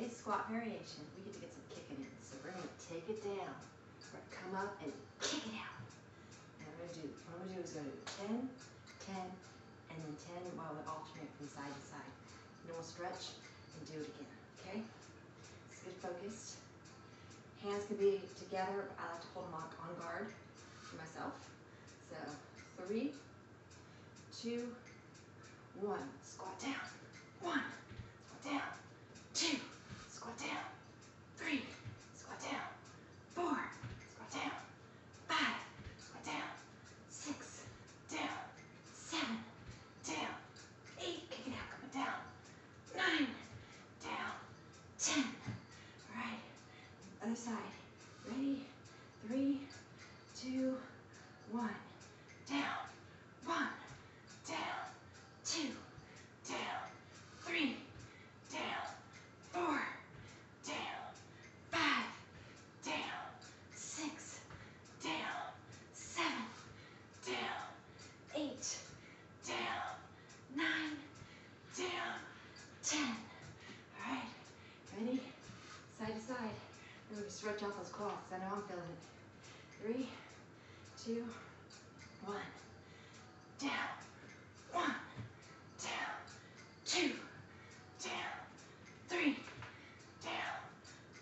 today's squat variation, we get to get some kicking in. So we're gonna take it down. We're gonna come up and kick it out. And we're gonna do, what I'm gonna do is gonna do 10, 10, and then 10 while we alternate from side to side. Then we'll stretch and do it again, okay? Let's get focused. Hands can be together, but I like to hold them on, on guard for myself. So three, two, one. Squat down. One. Squat down. Two. Other side. Ready? Three, two, one. Stretch out those quads. I know I'm feeling it. Three, two, one. Down. One. Down. Two. Down. Three. Down.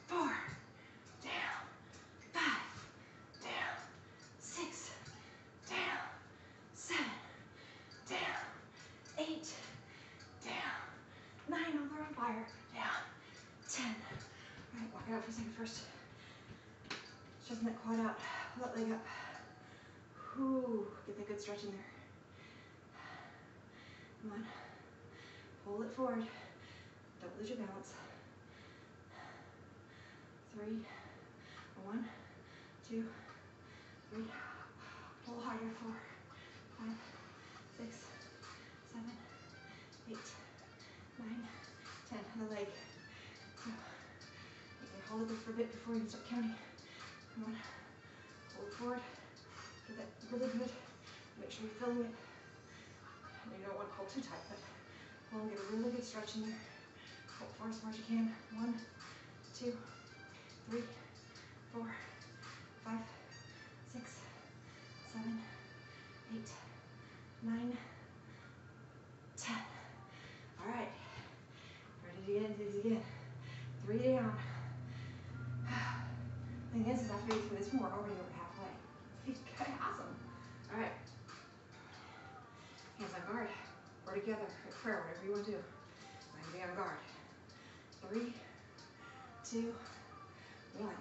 Four. Down. Five. Down. Six. Down. Seven. Down. Eight. Down. Nine over on fire. Down. Ten. All right, walk it out for a second first. Stretching that quad out. Pull that leg up. Whew, get that good stretch in there. Come on. Pull it forward. Don't lose your balance. Three. One, two, three. Pull harder. Four, five, six, seven, eight, nine, ten. And the leg. Two. Okay, hold it there for a bit before you start counting. Come on. It forward. Get that really good. Make sure you're filling it. And you don't want to pull too tight, but pull and get a really good stretch in there. Hold for as far as you can. One, two, three, four, five, six, seven, eight, nine, guard. Or together, at prayer, whatever you want to do. I'm gonna be on guard. Three, two, one.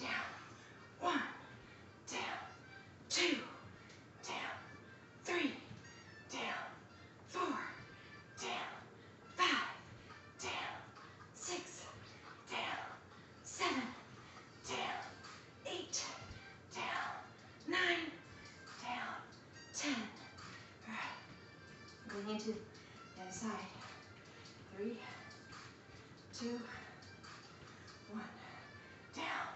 Down. Going into the other side. Three, two, one. Down.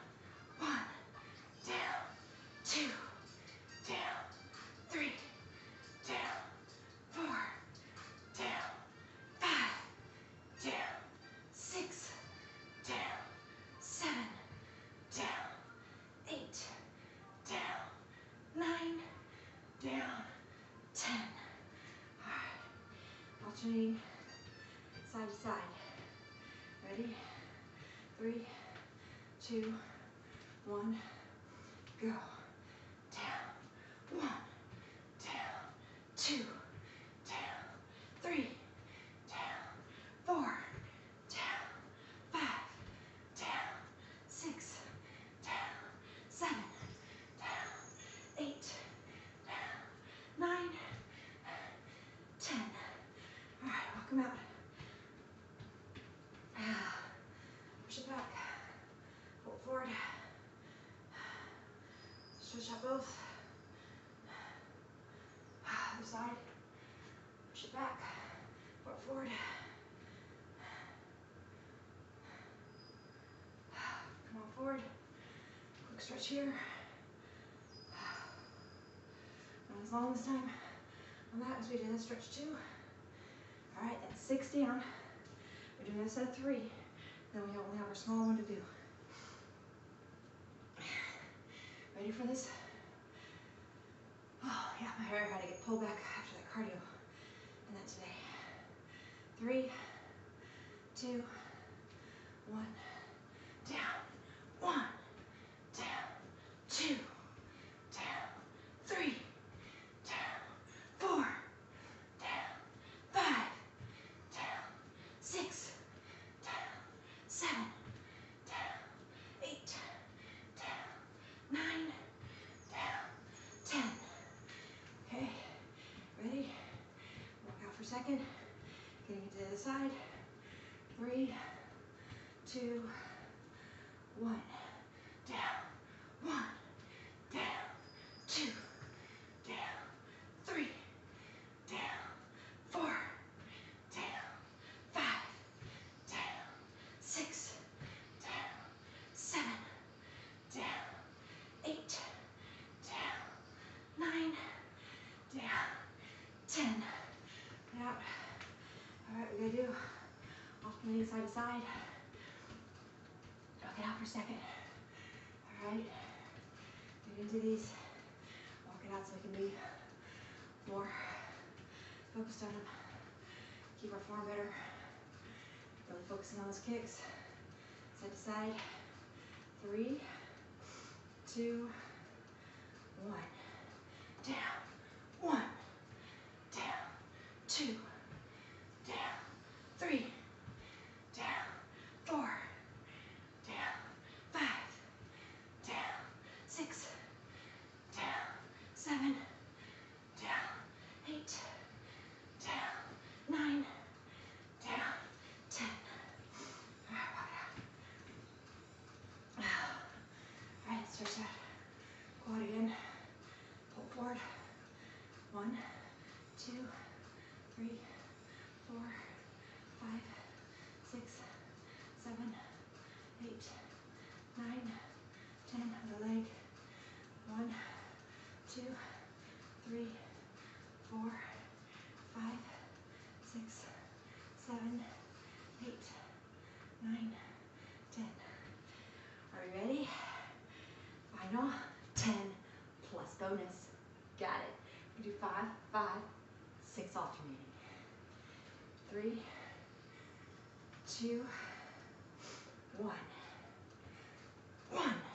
Alternating side to side. Ready? Three, two, one, go. Down. One. Down. Two. Down. Three. Down. Four. Down. Five. Down. Six. Down. Seven. Down. Eight. Down. Nine. Ten. All right, walk them out. Ah, Push it back. Pull it forward. Both. Ah, Other side. Push it back. Pull forward. Come on forward. Quick stretch here. Not as long this time on that as we did the stretch two. All right, that's six down. We're doing this at three. Then we only have our small one to do. Ready for this? Hair had to get pulled back after that cardio and that today. Three, two, one, down, one, down, two, down, three, down, four, down, five, down, six, down, seven, down, eight, down, nine, down, ten. Okay, ready? Walk out for a second. Getting it to the other side. Three, two, one. Down, one, down, two, down, three, down, four, down, five, down, six, down, seven, down, eight, down, nine, down, ten. Out. All right, we gotta do side to side. Rock it out for a second. All right. Get into these. Walk it out so we can be more focused on them. Keep our form better. Really focusing on those kicks. Side to side. Three, two, one. Down. One. Down. Two. Down. Three. Down. Four. Down. Five. Down. Six. Down. Seven. Down. Eight. Down. Nine. Down. Ten. All right, walk it out. All right, stretch that quad again. Pull forward. One, two, three, four, five, six, seven, eight, nine, ten. Other leg. One, two, three, four, five, six, seven, eight, nine, ten. Are we ready? Final 10 plus bonus five, six, alternating. Three, two, one, one.